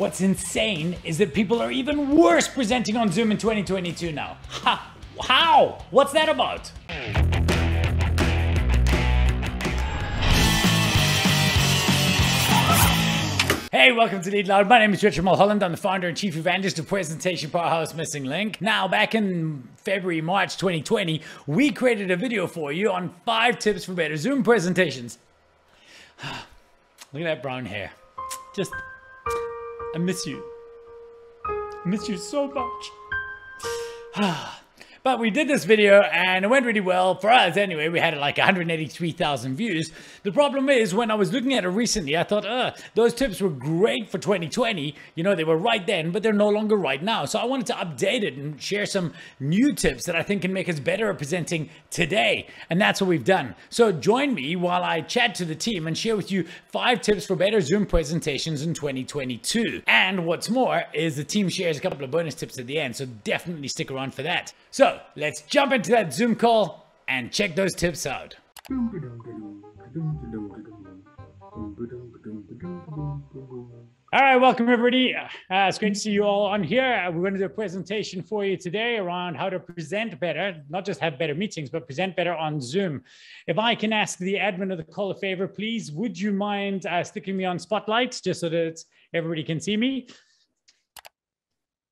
What's insane is that people are even worse presenting on Zoom in 2022 now. Ha! How? What's that about? Hey, welcome to Lead Loud. My name is Richard Mulholland. I'm the founder and chief evangelist of Presentation Powerhouse Missing Link. Now, back in February, March 2020, we created a video for you on five tips for better Zoom presentations. Look at that brown hair. Just, I miss you. I miss you so much. Ah. But we did this video and it went really well for us anyway. We had like 183,000 views. The problem is when I was looking at it recently, I thought, uh, those tips were great for 2020. You know, they were right then, but they're no longer right now. So I wanted to update it and share some new tips that I think can make us better at presenting today. And that's what we've done. So join me while I chat to the team and share with you five tips for better Zoom presentations in 2022. And what's more is the team shares a couple of bonus tips at the end. So definitely stick around for that. So let's jump into that Zoom call and check those tips out. All right, welcome everybody. Uh, it's great to see you all on here. Uh, we're going to do a presentation for you today around how to present better, not just have better meetings, but present better on Zoom. If I can ask the admin of the call a favor, please, would you mind uh, sticking me on Spotlight just so that everybody can see me?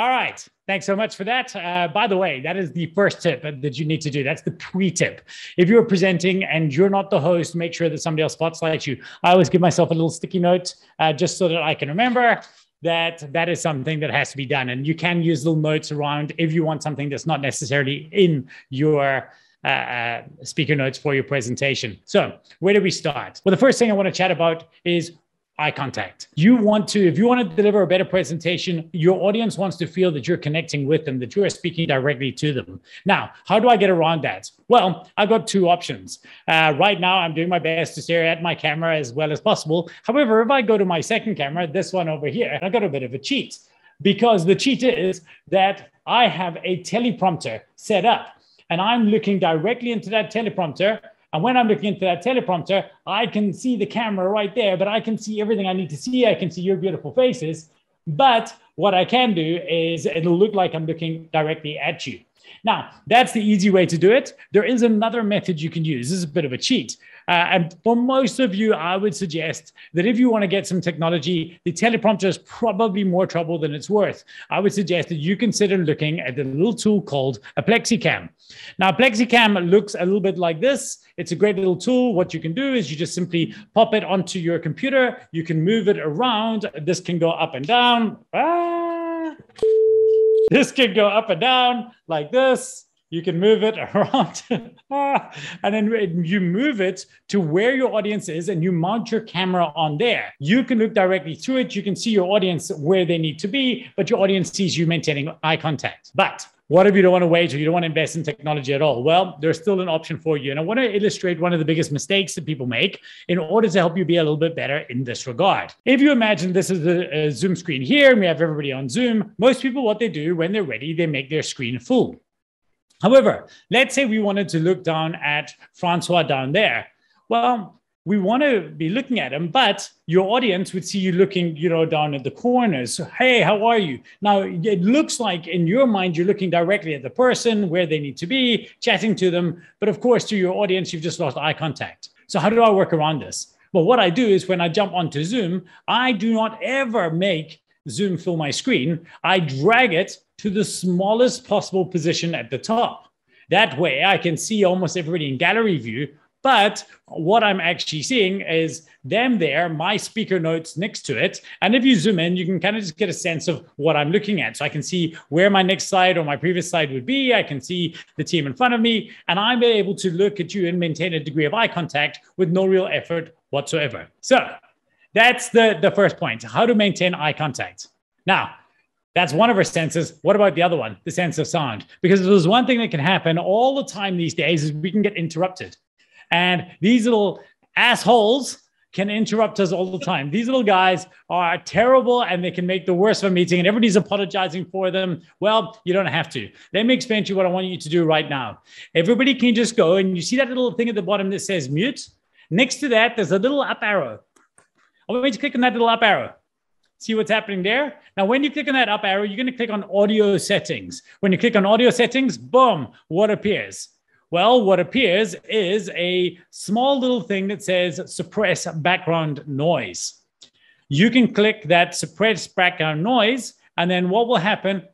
All right. Thanks so much for that. Uh, by the way, that is the first tip that you need to do. That's the pre-tip. If you're presenting and you're not the host, make sure that somebody else spotlights you. I always give myself a little sticky note uh, just so that I can remember that that is something that has to be done. And you can use little notes around if you want something that's not necessarily in your uh, uh speaker notes for your presentation. So where do we start? Well, the first thing I want to chat about is eye contact. You want to, if you want to deliver a better presentation, your audience wants to feel that you're connecting with them, that you are speaking directly to them. Now, how do I get around that? Well, I've got two options. Uh, right now, I'm doing my best to stare at my camera as well as possible. However, if I go to my second camera, this one over here, I got a bit of a cheat because the cheat is that I have a teleprompter set up and I'm looking directly into that teleprompter and when I'm looking into that teleprompter, I can see the camera right there, but I can see everything I need to see. I can see your beautiful faces. But what I can do is it'll look like I'm looking directly at you. Now, that's the easy way to do it. There is another method you can use. This is a bit of a cheat. Uh, and for most of you, I would suggest that if you want to get some technology, the teleprompter is probably more trouble than it's worth. I would suggest that you consider looking at a little tool called a PlexiCam. Now, PlexiCam looks a little bit like this. It's a great little tool. What you can do is you just simply pop it onto your computer. You can move it around. This can go up and down. Ah. This can go up and down like this you can move it around and then you move it to where your audience is and you mount your camera on there. You can look directly through it. You can see your audience where they need to be, but your audience sees you maintaining eye contact. But what if you don't want to wait or you don't want to invest in technology at all? Well, there's still an option for you. And I want to illustrate one of the biggest mistakes that people make in order to help you be a little bit better in this regard. If you imagine this is a, a Zoom screen here, and we have everybody on Zoom, most people, what they do when they're ready, they make their screen full. However, let's say we wanted to look down at Francois down there. Well, we want to be looking at them, but your audience would see you looking, you know, down at the corners. So, hey, how are you? Now, it looks like in your mind you're looking directly at the person where they need to be, chatting to them. But of course, to your audience, you've just lost eye contact. So, how do I work around this? Well, what I do is when I jump onto Zoom, I do not ever make Zoom fill my screen. I drag it to the smallest possible position at the top. That way I can see almost everybody in gallery view. But what I'm actually seeing is them there, my speaker notes next to it. And if you zoom in, you can kind of just get a sense of what I'm looking at. So I can see where my next slide or my previous slide would be. I can see the team in front of me, and I'm able to look at you and maintain a degree of eye contact with no real effort whatsoever. So that's the, the first point how to maintain eye contact. Now, that's one of our senses. What about the other one, the sense of sound? Because there's one thing that can happen all the time these days is we can get interrupted. And these little assholes can interrupt us all the time. These little guys are terrible and they can make the worst of a meeting and everybody's apologizing for them. Well, you don't have to. Let me explain to you what I want you to do right now. Everybody can just go and you see that little thing at the bottom that says mute. Next to that, there's a little up arrow. I want you to click on that little up arrow. See what's happening there? Now, when you click on that up arrow, you're going to click on audio settings. When you click on audio settings, boom, what appears? Well, what appears is a small little thing that says suppress background noise. You can click that suppress background noise, and then what will happen?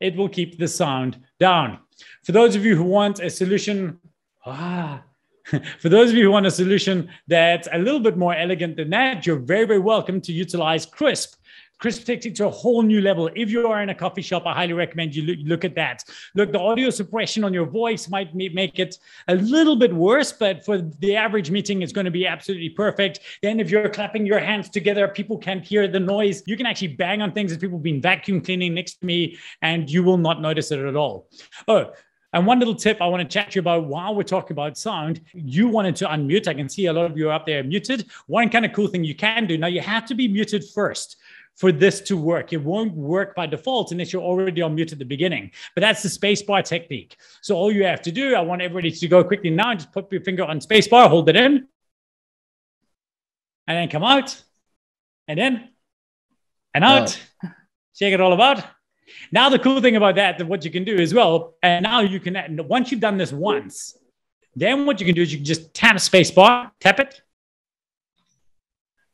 It will keep the sound down. For those of you who want a solution, ah, for those of you who want a solution that's a little bit more elegant than that, you're very, very welcome to utilize Krisp. Krisp takes it to a whole new level. If you are in a coffee shop, I highly recommend you look at that. Look, the audio suppression on your voice might make it a little bit worse, but for the average meeting, it's going to be absolutely perfect. Then, if you're clapping your hands together, people can't hear the noise. You can actually bang on things as people have been vacuum cleaning next to me, and you will not notice it at all. Oh, and one little tip I want to chat to you about while we're talking about sound, you wanted to unmute. I can see a lot of you are up there muted. One kind of cool thing you can do now, you have to be muted first for this to work. It won't work by default unless you're already on mute at the beginning. But that's the spacebar technique. So all you have to do, I want everybody to go quickly now and just put your finger on spacebar, hold it in, and then come out, and in, and out. Oh. Check it all about. Now the cool thing about that, that what you can do as well, and now you can once you've done this once, then what you can do is you can just tap spacebar, tap it.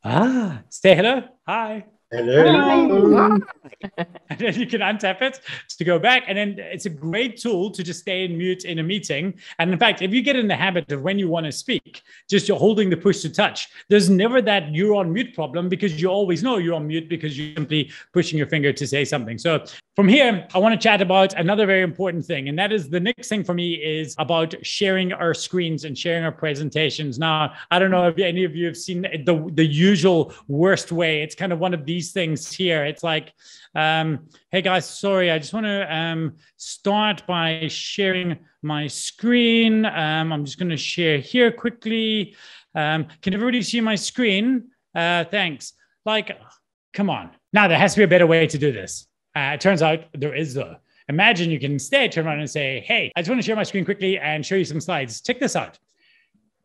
Ah, say hello. Hi. Hello. and then you can untap it to go back. And then it's a great tool to just stay in mute in a meeting. And in fact, if you get in the habit of when you want to speak, just you're holding the push to touch, there's never that you're on mute problem because you always know you're on mute because you're simply pushing your finger to say something. So from here, I want to chat about another very important thing. And that is the next thing for me is about sharing our screens and sharing our presentations. Now, I don't know if any of you have seen the, the usual worst way. It's kind of one of these things here. It's like, um, hey guys, sorry, I just want to um, start by sharing my screen. Um, I'm just going to share here quickly. Um, can everybody see my screen? Uh, thanks. Like, come on. Now, there has to be a better way to do this. Uh, it turns out there is though. Imagine you can instead turn around and say, Hey, I just want to share my screen quickly and show you some slides. Check this out.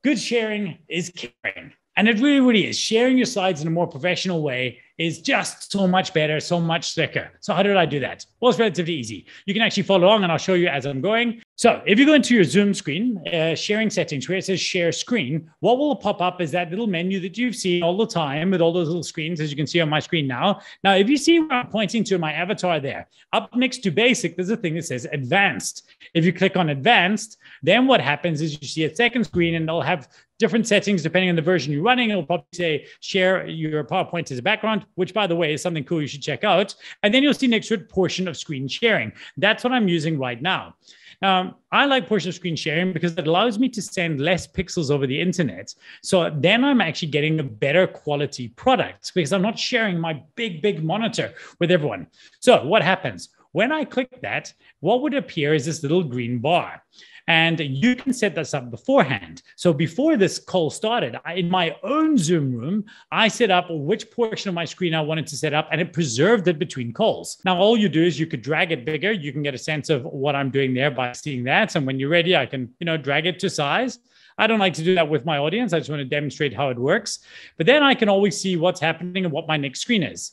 Good sharing is caring. And it really, really is. Sharing your slides in a more professional way is just so much better, so much slicker. So how did I do that? Well, it's relatively easy. You can actually follow along and I'll show you as I'm going. So if you go into your Zoom screen, uh, sharing settings where it says share screen, what will pop up is that little menu that you've seen all the time with all those little screens, as you can see on my screen now. Now, if you see where I'm pointing to my avatar there, up next to basic, there's a thing that says advanced. If you click on advanced, then what happens is you see a second screen and they'll have different settings depending on the version you're running. It'll probably say share your PowerPoint as a background, which by the way is something cool you should check out. And then you'll see next to it portion of screen sharing. That's what I'm using right now. Um, I like portion of screen sharing because it allows me to send less pixels over the internet. So then I'm actually getting a better quality product because I'm not sharing my big, big monitor with everyone. So what happens? When I click that, what would appear is this little green bar. And you can set this up beforehand. So before this call started, I, in my own Zoom room, I set up which portion of my screen I wanted to set up and it preserved it between calls. Now, all you do is you could drag it bigger. You can get a sense of what I'm doing there by seeing that. And when you're ready, I can, you know, drag it to size. I don't like to do that with my audience. I just want to demonstrate how it works. But then I can always see what's happening and what my next screen is.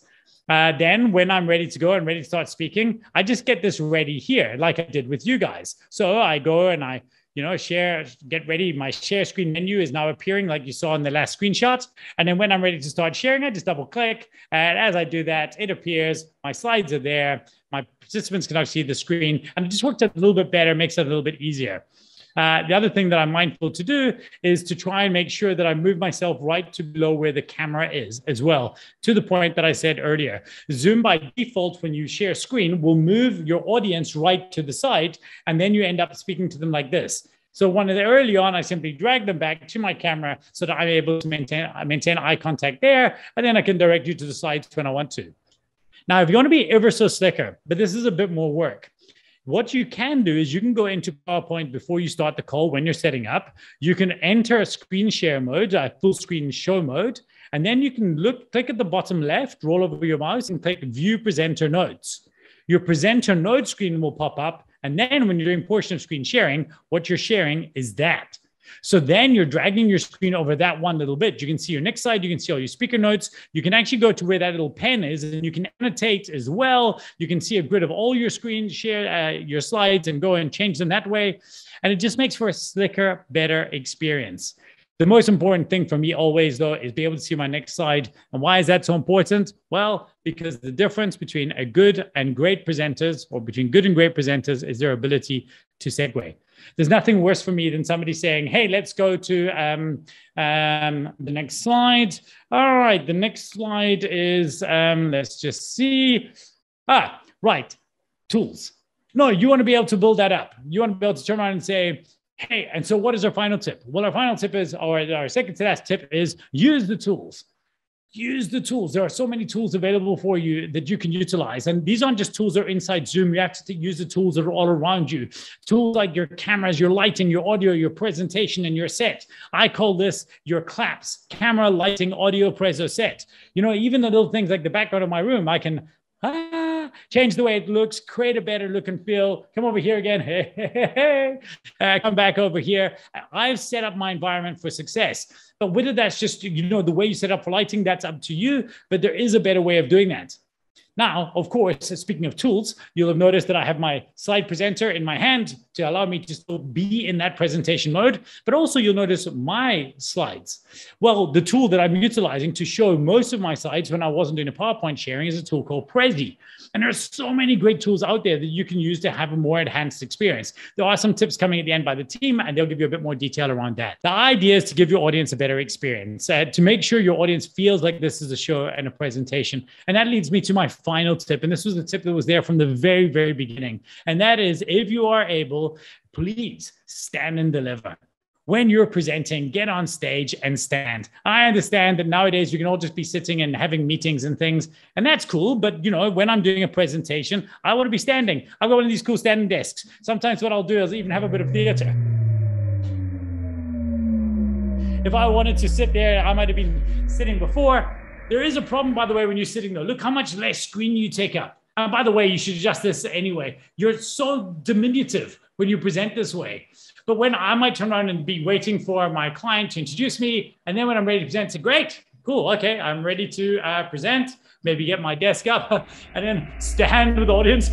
Uh, then when I'm ready to go and ready to start speaking, I just get this ready here, like I did with you guys. So I go and I, you know, share, get ready. My share screen menu is now appearing like you saw in the last screenshot. And then when I'm ready to start sharing, I just double click. And as I do that, it appears, my slides are there. My participants can now see the screen and it just works a little bit better, makes it a little bit easier. Uh, the other thing that I'm mindful to do is to try and make sure that I move myself right to below where the camera is as well, to the point that I said earlier. Zoom by default, when you share screen, will move your audience right to the side, and then you end up speaking to them like this. So one of the early on, I simply drag them back to my camera so that I'm able to maintain, maintain eye contact there, and then I can direct you to the sides when I want to. Now, if you want to be ever so slicker, but this is a bit more work, what you can do is you can go into PowerPoint before you start the call when you're setting up. You can enter a screen share mode, a full screen show mode, and then you can look, click at the bottom left, roll over your mouse, and click View Presenter Notes. Your presenter node screen will pop up. And then when you're doing portion of screen sharing, what you're sharing is that. So then you're dragging your screen over that one little bit. You can see your next slide. You can see all your speaker notes. You can actually go to where that little pen is and you can annotate as well. You can see a grid of all your screen share uh, your slides and go and change them that way. And it just makes for a slicker, better experience. The most important thing for me always, though, is be able to see my next slide. And why is that so important? Well, because the difference between a good and great presenters, or between good and great presenters, is their ability to segue. There's nothing worse for me than somebody saying, hey, let's go to um, um, the next slide. All right, the next slide is, um, let's just see. Ah, right, tools. No, you want to be able to build that up. You want to be able to turn around and say, Hey, and so what is our final tip? Well, our final tip is, or our second to last tip is use the tools. Use the tools. There are so many tools available for you that you can utilize. And these aren't just tools that are inside Zoom. You have to use the tools that are all around you. Tools like your cameras, your lighting, your audio, your presentation, and your set. I call this your claps, camera, lighting, audio, preso set. You know, even the little things like the background of my room, I can ah, change the way it looks, create a better look and feel. Come over here again. Hey, hey, hey. Come back over here. I've set up my environment for success. But whether that's just, you know, the way you set up for lighting, that's up to you. But there is a better way of doing that. Now, of course, speaking of tools, you'll have noticed that I have my slide presenter in my hand to allow me to still be in that presentation mode, but also you'll notice my slides. Well, the tool that I'm utilizing to show most of my slides when I wasn't doing a PowerPoint sharing is a tool called Prezi. And there are so many great tools out there that you can use to have a more enhanced experience. There are some tips coming at the end by the team, and they'll give you a bit more detail around that. The idea is to give your audience a better experience, uh, to make sure your audience feels like this is a show and a presentation. And that leads me to my final tip. And this was the tip that was there from the very, very beginning. And that is if you are able, please stand and deliver when you're presenting, get on stage and stand. I understand that nowadays you can all just be sitting and having meetings and things, and that's cool. But you know, when I'm doing a presentation, I want to be standing. I've got one of these cool standing desks. Sometimes what I'll do is even have a bit of theater. If I wanted to sit there, I might have been sitting before. There is a problem, by the way, when you're sitting though. Look how much less screen you take up. And by the way, you should adjust this anyway. You're so diminutive when you present this way. But when I might turn around and be waiting for my client to introduce me, and then when I'm ready to present, say, great, cool, okay, I'm ready to uh, present. Maybe get my desk up and then stand with the audience.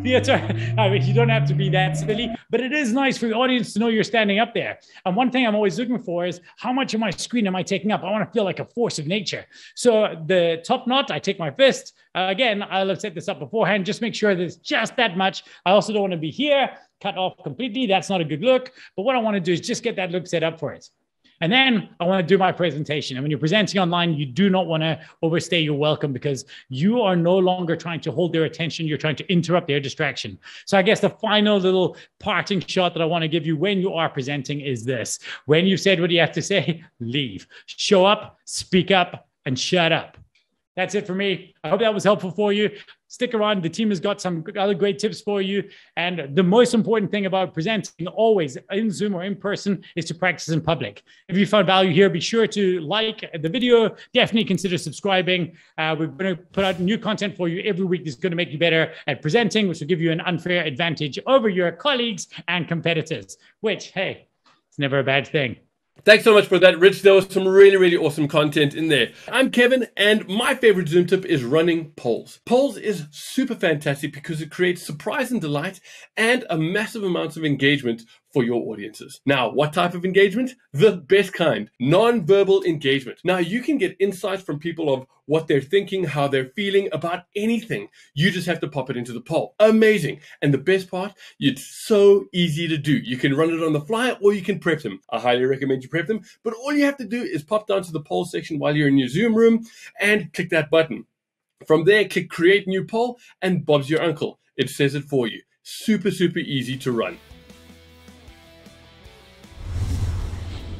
Theater. I mean, you don't have to be that silly, but it is nice for the audience to know you're standing up there. And one thing I'm always looking for is how much of my screen am I taking up? I want to feel like a force of nature. So the top knot, I take my fist. Uh, again, I'll have set this up beforehand. Just make sure there's just that much. I also don't want to be here cut off completely. That's not a good look. But what I want to do is just get that look set up for it. And then I want to do my presentation. And when you're presenting online, you do not want to overstay your welcome because you are no longer trying to hold their attention. You're trying to interrupt their distraction. So I guess the final little parting shot that I want to give you when you are presenting is this. When you've said what you have to say, leave. Show up, speak up, and shut up. That's it for me. I hope that was helpful for you. Stick around. The team has got some other great tips for you. And the most important thing about presenting always in Zoom or in person is to practice in public. If you found value here, be sure to like the video. Definitely consider subscribing. Uh, we're going to put out new content for you every week that's going to make you better at presenting, which will give you an unfair advantage over your colleagues and competitors, which, hey, it's never a bad thing. Thanks so much for that, Rich. There was some really, really awesome content in there. I'm Kevin, and my favorite Zoom tip is running polls. Polls is super fantastic because it creates surprise and delight and a massive amount of engagement for your audiences. Now, what type of engagement? The best kind, non-verbal engagement. Now, you can get insights from people of what they're thinking, how they're feeling about anything. You just have to pop it into the poll. Amazing. And the best part, it's so easy to do. You can run it on the fly or you can prep them. I highly recommend you prep them, but all you have to do is pop down to the poll section while you're in your Zoom room and click that button. From there, click create new poll and Bob's your uncle. It says it for you. Super, super easy to run.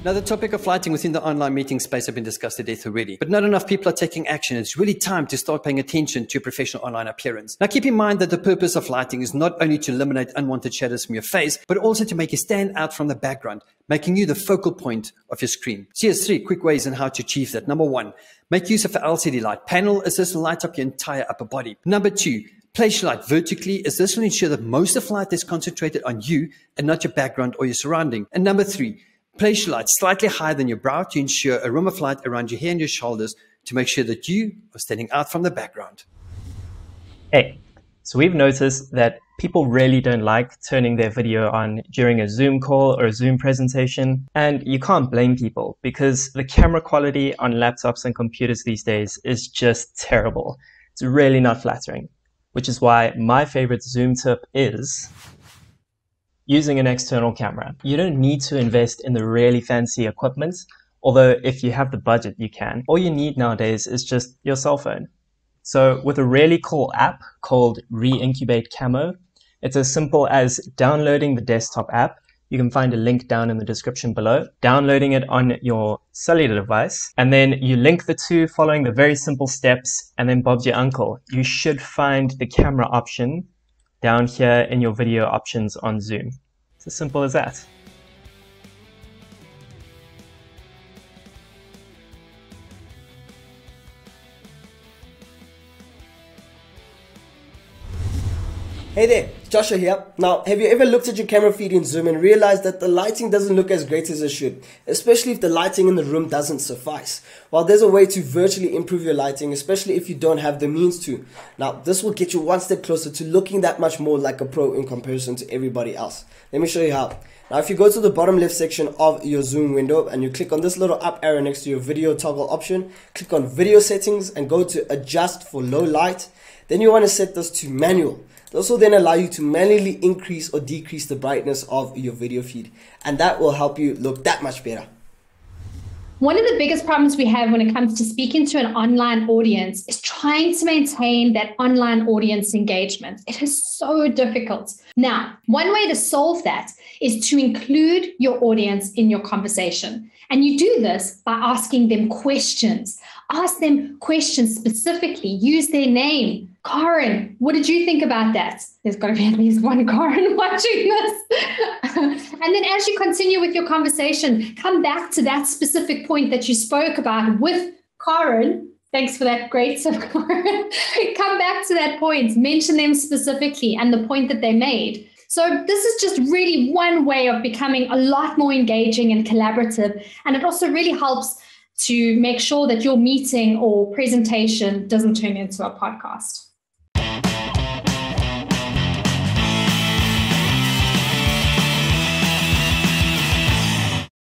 Now, the topic of lighting within the online meeting space have been discussed to death already, but not enough people are taking action. It's really time to start paying attention to your professional online appearance. Now, keep in mind that the purpose of lighting is not only to eliminate unwanted shadows from your face, but also to make you stand out from the background, making you the focal point of your screen. So here's three quick ways on how to achieve that. Number one, make use of an LCD light. Panel as this will light up your entire upper body. Number two, Place your light vertically as this will ensure that most of light is concentrated on you and not your background or your surrounding. And number three, place your light slightly higher than your brow to ensure a rim of light around your hair and your shoulders to make sure that you are standing out from the background. Hey, so we've noticed that people really don't like turning their video on during a Zoom call or a Zoom presentation. And you can't blame people because the camera quality on laptops and computers these days is just terrible. It's really not flattering which is why my favorite zoom tip is using an external camera. You don't need to invest in the really fancy equipment, although if you have the budget, you can. All you need nowadays is just your cell phone. So with a really cool app called Reincubate Camo, it's as simple as downloading the desktop app you can find a link down in the description below, downloading it on your cellular device, and then you link the two following the very simple steps, and then Bob's your uncle. You should find the camera option down here in your video options on Zoom. It's as simple as that. Hey there, Joshua here. Now, have you ever looked at your camera feed in Zoom and realized that the lighting doesn't look as great as it should, especially if the lighting in the room doesn't suffice? Well, there's a way to virtually improve your lighting, especially if you don't have the means to. Now, this will get you one step closer to looking that much more like a pro in comparison to everybody else. Let me show you how. Now, if you go to the bottom left section of your Zoom window and you click on this little up arrow next to your video toggle option, click on video settings and go to adjust for low light. Then you want to set this to manual. This will then allow you to manually increase or decrease the brightness of your video feed, and that will help you look that much better. One of the biggest problems we have when it comes to speaking to an online audience is trying to maintain that online audience engagement. It is so difficult. Now, one way to solve that is to include your audience in your conversation. And you do this by asking them questions. Ask them questions specifically, use their name, Karen, what did you think about that? There's got to be at least one Karen watching this. and then as you continue with your conversation, come back to that specific point that you spoke about with Karen. Thanks for that great Karen. come back to that point, mention them specifically and the point that they made. So, this is just really one way of becoming a lot more engaging and collaborative. And it also really helps to make sure that your meeting or presentation doesn't turn into a podcast.